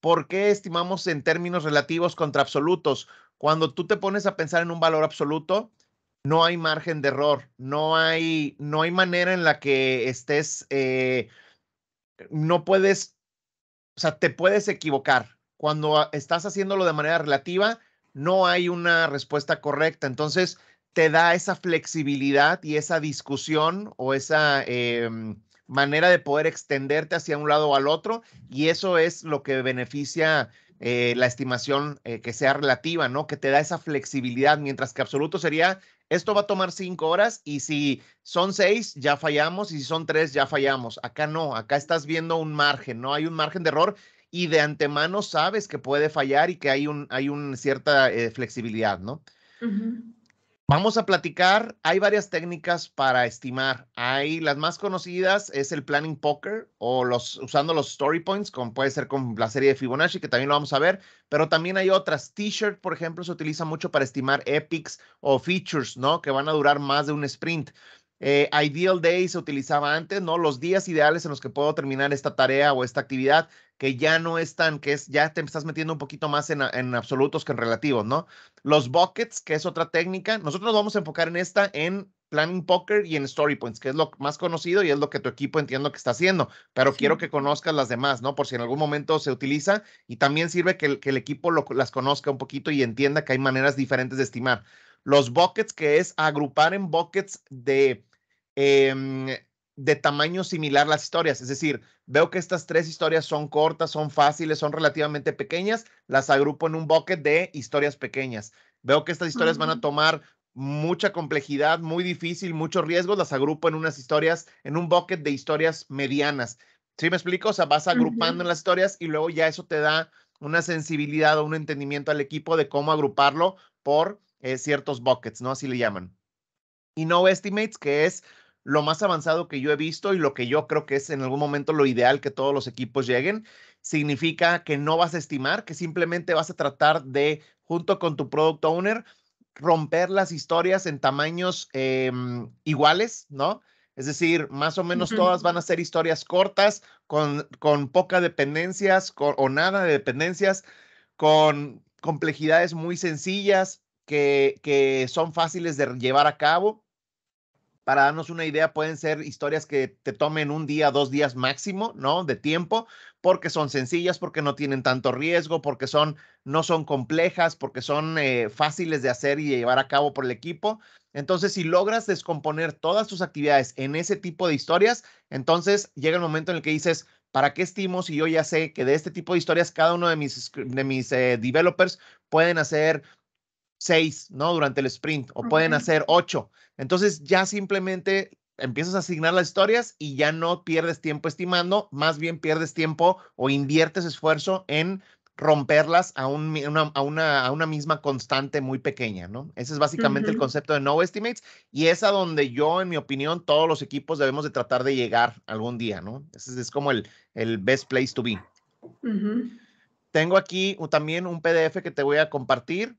¿por qué estimamos en términos relativos contra absolutos? Cuando tú te pones a pensar en un valor absoluto, no hay margen de error, no hay, no hay manera en la que estés, eh, no puedes, o sea, te puedes equivocar. Cuando estás haciéndolo de manera relativa, no hay una respuesta correcta. Entonces, te da esa flexibilidad y esa discusión o esa em, manera de poder extenderte hacia un lado o al otro. Y eso es lo que beneficia eh, la estimación eh, que sea relativa, ¿no? Que te da esa flexibilidad, mientras que absoluto sería, esto va a tomar cinco horas y si son seis, ya fallamos y si son tres, ya fallamos. Acá no, acá estás viendo un margen, ¿no? Hay un margen de error y de antemano sabes que puede fallar y que hay un, hay una cierta eh, flexibilidad, ¿no? Vamos a platicar, hay varias técnicas para estimar. Hay las más conocidas es el planning poker o los usando los story points, como puede ser con la serie de Fibonacci, que también lo vamos a ver, pero también hay otras. T-shirt, por ejemplo, se utiliza mucho para estimar epics o features, ¿no? Que van a durar más de un sprint. Eh, ideal Day se utilizaba antes, ¿no? Los días ideales en los que puedo terminar esta tarea o esta actividad, que ya no están, que es, ya te estás metiendo un poquito más en, en absolutos que en relativos, ¿no? Los buckets, que es otra técnica, nosotros nos vamos a enfocar en esta, en Planning Poker y en Story Points, que es lo más conocido y es lo que tu equipo entiendo que está haciendo, pero quiero que conozcas las demás, ¿no? Por si en algún momento se utiliza y también sirve que el, que el equipo las conozca un poquito y entienda que hay maneras diferentes de estimar. Los buckets, que es agrupar en buckets de Em, de tamaño similar las historias. Es decir, veo que estas tres historias son cortas, son fáciles, son relativamente pequeñas, las agrupo en un bucket de historias pequeñas. Veo que estas historias van a tomar mucha complejidad, muy difícil, muchos riesgos, las agrupo en unas historias, en un bucket de historias medianas. ¿Sí me explico? O sea, vas agrupando en las historias y luego ya eso te da una sensibilidad o un entendimiento al equipo de cómo agruparlo por eh, ciertos buckets, ¿no? Así le llaman. Y no estimates, que es lo más avanzado que yo he visto y lo que yo creo que es en algún momento lo ideal que todos los equipos lleguen, significa que no vas a estimar, que simplemente vas a tratar de, junto con tu product owner, romper las historias en tamaños em, iguales, ¿no? Es decir, más o menos todas van a ser historias cortas, con, con poca dependencias o nada de dependencias, con complejidades muy sencillas que, que son fáciles de llevar a cabo para darnos una idea, pueden ser historias que te tomen un día, dos días máximo, ¿no? De tiempo, porque son sencillas, porque no tienen tanto riesgo, porque son, no son complejas, porque son eh, fáciles de hacer y llevar a cabo por el equipo. Entonces, si logras descomponer todas tus actividades en ese tipo de historias, entonces llega el momento en el que dices, ¿para qué estimo si yo ya sé que de este tipo de historias cada uno de mis, de mis eh, developers pueden hacer seis, ¿no? Durante el sprint, o pueden hacer ocho. Entonces ya simplemente empiezas a asignar las historias y ya no pierdes tiempo estimando, más bien pierdes tiempo o inviertes esfuerzo en romperlas a, un, una, a, una, a una misma constante muy pequeña, ¿no? Ese es básicamente el concepto de no estimates y es a donde yo, en mi opinión, todos los equipos debemos de tratar de llegar algún día, ¿no? Ese es como el, el best place to be. Tengo aquí también un PDF que te voy a compartir